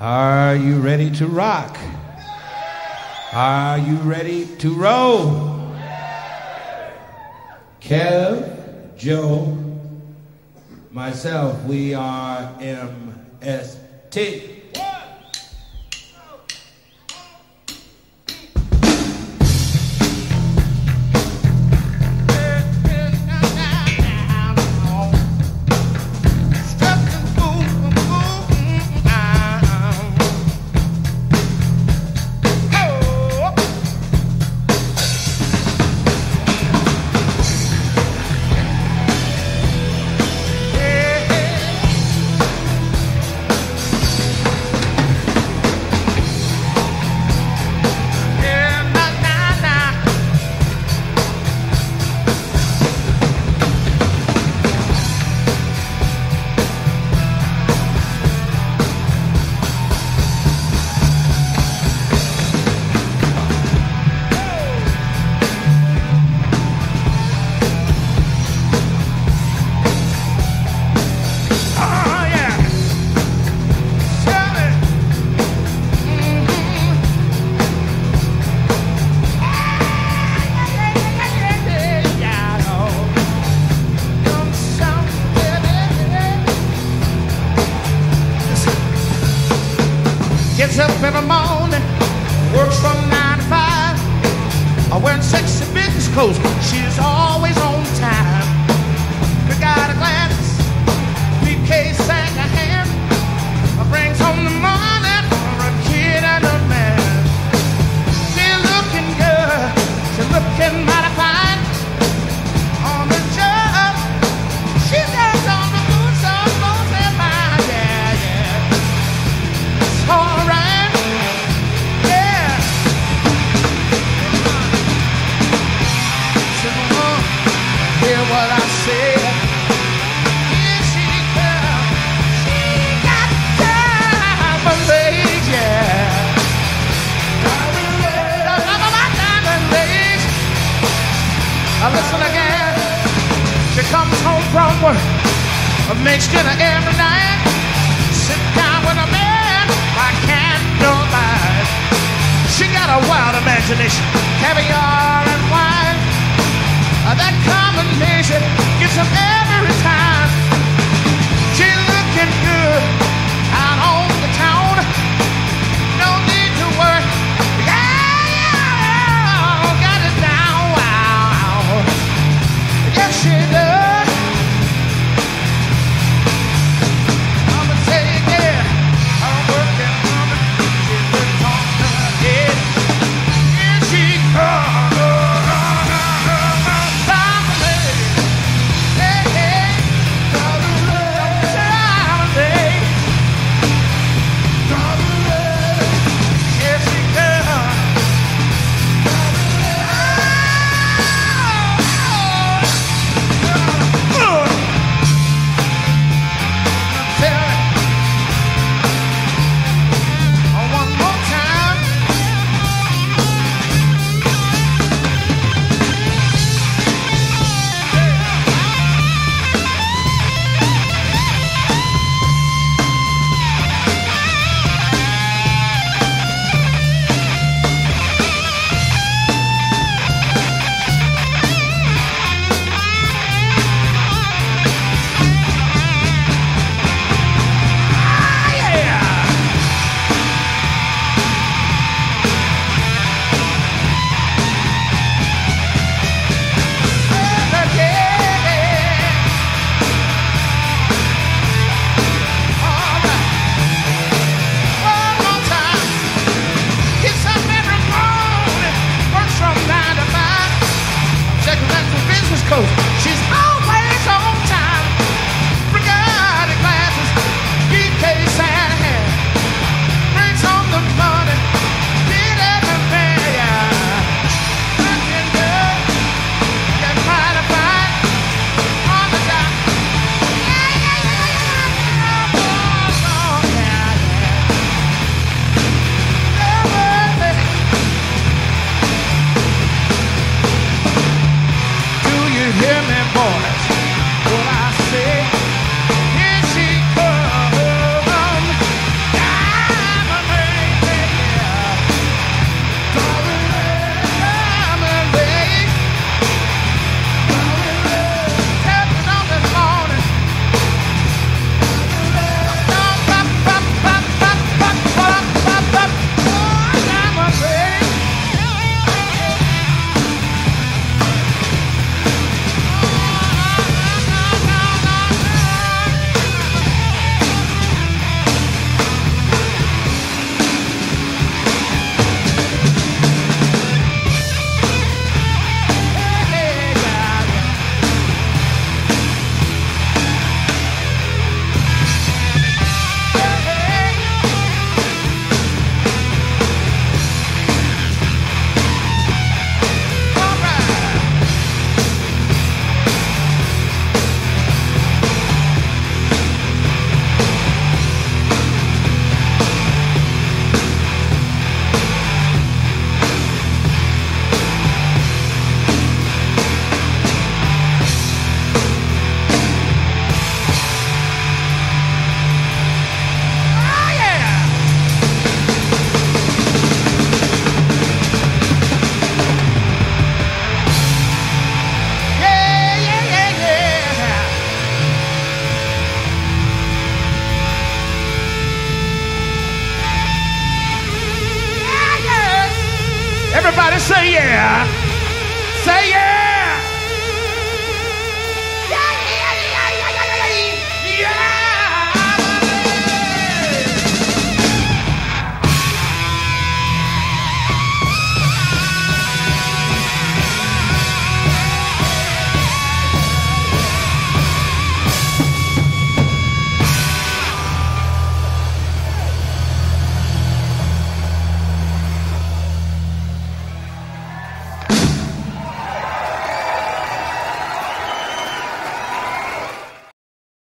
Are you ready to rock? Are you ready to roll? Kev, Joe, myself, we are MST. coast. She's all next to every night. Sit down with a man I can't nobody. She got a wild imagination, caviar and wine. That combination gets some. Say yeah. Say yeah.